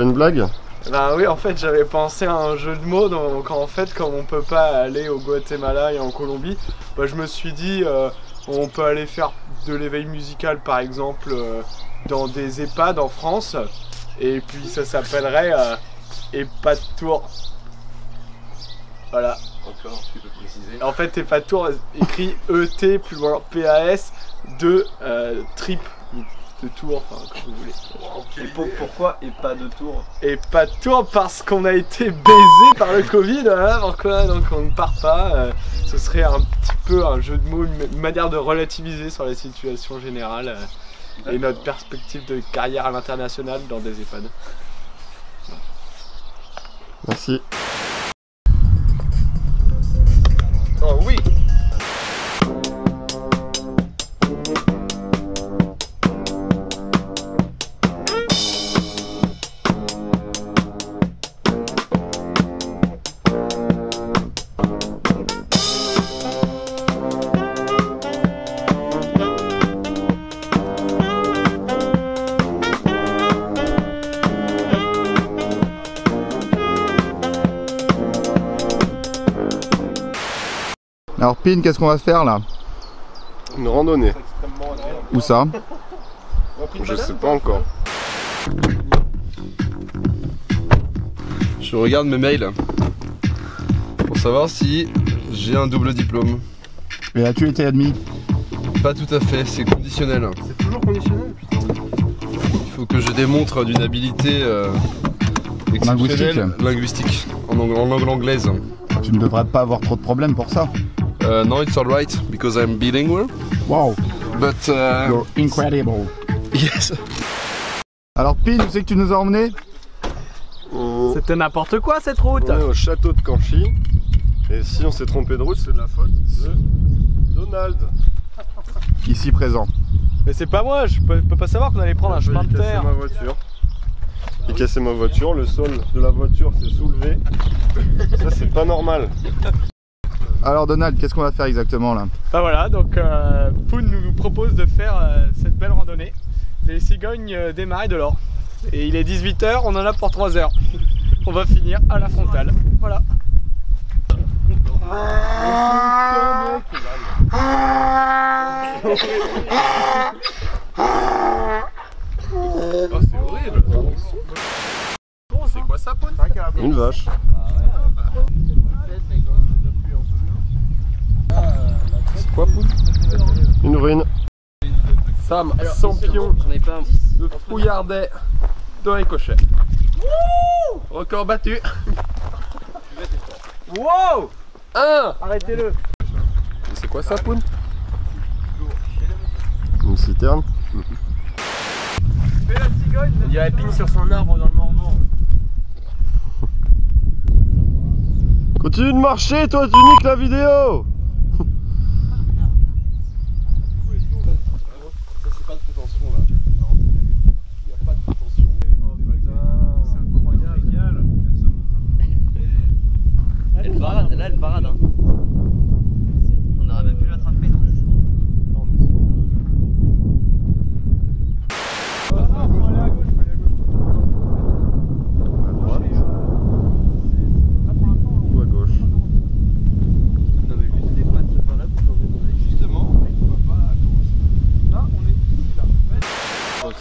Une blague Bah oui, en fait, j'avais pensé à un jeu de mots. Donc, en fait, comme on peut pas aller au Guatemala et en Colombie, bah, je me suis dit, euh, on peut aller faire de l'éveil musical, par exemple, euh, dans des EHPAD en France. Et puis, ça s'appellerait euh, EHPAD Tour. Voilà. Encore, tu peux préciser. En fait, EHPAD Tour, écrit E-T, plus loin P-A-S, de euh, trip, de tour, enfin, comme vous voulez. Et pour- pourquoi et pas de tour Et pas de tour parce qu'on a été baisé par le Covid, voilà pourquoi donc on ne part pas. euh, ce serait un petit peu un jeu de mots, une une manière de relativiser sur la situation générale euh, et notre perspective de carrière à l'international dans des EHPAD. Merci. Alors Pin, qu'est-ce qu'on va faire là Une randonnée. Où ça Je sais pas encore. Je regarde mes mails pour savoir si j'ai un double diplôme. Et as-tu été admis Pas tout à fait, c'est conditionnel. C'est toujours conditionnel Il faut que je démontre d'une habilité euh, exceptionnelle, linguistique, en, en langue anglaise. Tu ne devrais pas avoir trop de problèmes pour ça. Euh, no, it's alright because I'm bilingual, Wow, but uh, you're incredible. yes. Alors Pin, où c'est que tu nous as emmenés? C'était n'importe quoi cette route on est au château de Canchy. Et si on s'est trompé de route, c'est de la faute de Donald. Ici présent. Mais c'est pas moi, je peux, peux pas savoir qu'on allait prendre un chemin de cassé terre. ma voiture. J'ai cassé ma voiture, le sol de la voiture s'est soulevé. Ça, c'est pas normal. Alors Donald, qu'est-ce qu'on va faire exactement là Bah voilà, donc euh, Poon nous propose de faire euh, cette belle randonnée. Les cigognes euh, des marais de l'or. Et il est 18h, on en a pour 3 heures. On va finir à la frontale. Voilà. Oh, c'est horrible. C'est quoi ça, Poon? Une vache. C'est quoi, Poul Une urine. Sam, champion de fouillardet dans les cochets. Record battu. Wow 1 Arrêtez-le C'est quoi ça, Poun Une citerne. Fais la cigogne Il y a Pin sur son arbre dans le Morvan. Continue de marcher, toi, tu niques la vidéo Ça, c'est pas de prétention là. Il n'y a pas de prétention. C'est incroyable Elle parade, là elle parade. Hein. On aurait même pu l'attraper dans le jour. À droite ou à gauche Non mais juste les pattes par là pour changer mon avis. Justement, Là, on est ici, là. En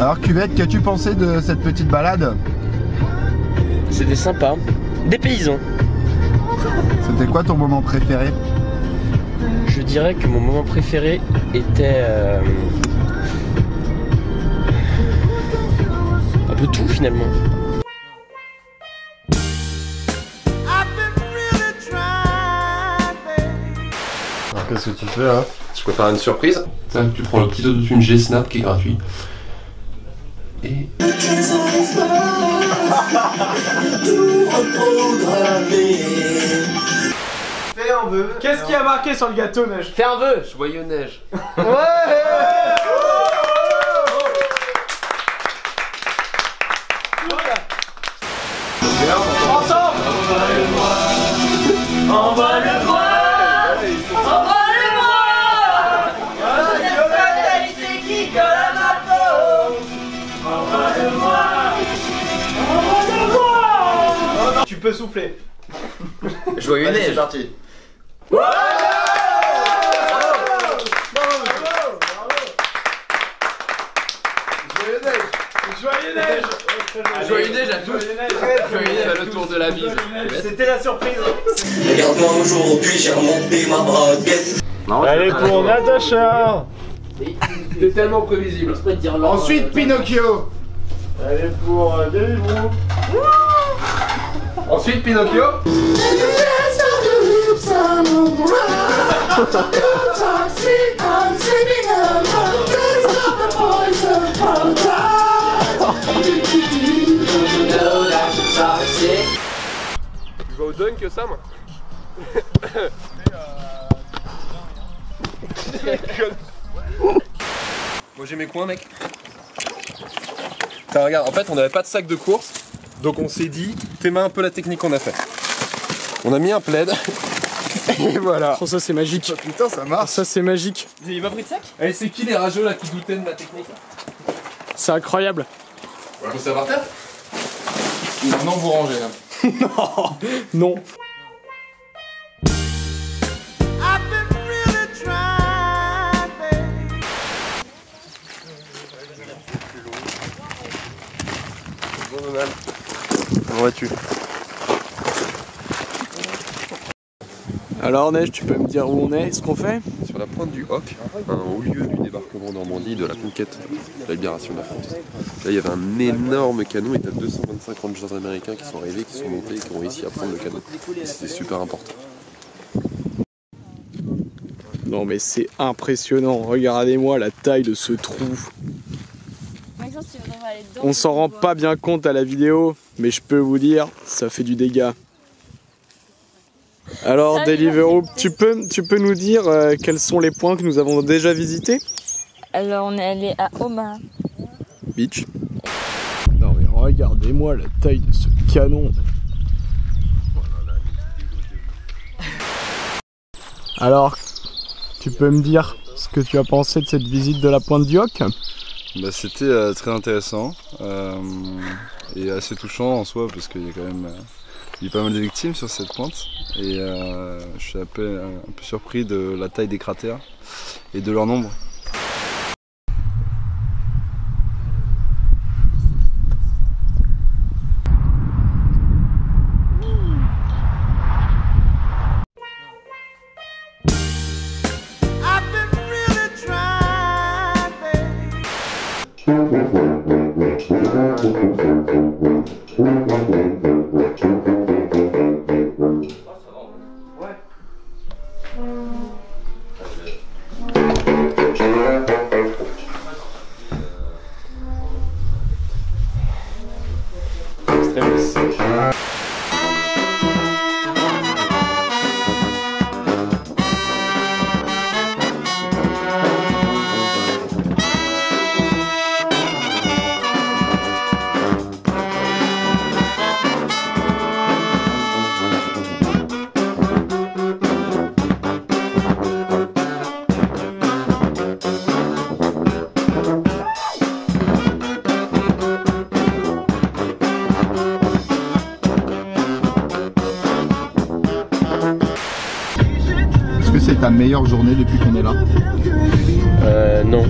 Alors Cuvette, qu'as-tu pensé de cette petite balade C'était sympa. Des paysans. C'était quoi ton moment préféré Je dirais que mon moment préféré était euh, un peu tout finalement. Alors, qu'est-ce que tu fais là? Je prépare une surprise. Tu prends le petit autotune G-Snap qui est gratuit. Et. Fais un vœu. Qu'est-ce qui a marqué sur le gâteau, Neige? Fais un vœu Joyeux neige. Ensemble peux souffler. Joyeux Allez, c'est neige. parti. Joyeux neige. Joyeux neige à tous. Joyeux neige à le tour de la bise C'était la surprise. Regarde-moi aujourd'hui, j'ai remonté ma braguette. Allez pour Natacha. T'es tellement prévisible. Ensuite, Pinocchio. Allez pour euh, Deliveroo Ensuite, Pinocchio. Tu vas au dunk, Sam Moi j'ai mes coins, mec. Regarde, en fait, on n'avait pas de sac de course, donc on s'est dit, tes mains un peu la technique qu'on a fait. On a mis un plaid, et voilà. Oh ça c'est magique Putain, ça marche. Ça c'est magique Il m'a pris de sac? Et c'est qui les rageux là qui doutaient de ma technique? C'est incroyable Faut savoir faire Non, vous rangez là. Non Bon Donald. Alors Neige, tu peux me dire où on est, ce qu'on fait? Sur la pointe du Hoc, un haut lieu du débarquement en Normandie de la conquête de la libération de la France. Là, il y avait un énorme canon et t'as 225 rangers américains qui sont arrivés, qui sont montés et qui ont réussi à prendre le canon. Et C'était super important. Non mais c'est impressionnant, regardez-moi la taille de ce trou. On s'en rend pas bien compte à la vidéo, mais je peux vous dire, ça fait du dégât. Alors Salut, Deliveroo, merci. tu peux, tu peux nous dire euh, quels sont les points que nous avons déjà visités? Alors, on est allé à Omaha. Beach. Non mais regardez-moi la taille de ce canon. Alors, tu peux me dire ce que tu as pensé de cette visite de la pointe du Hoc? Bah, C'était euh, très intéressant euh, et assez touchant en soi parce qu'il y a quand même euh, il y a pas mal de victimes sur cette pointe et euh, je suis un peu, un peu surpris de la taille des cratères et de leur nombre. Meilleure journée depuis qu'on est là Euh, non.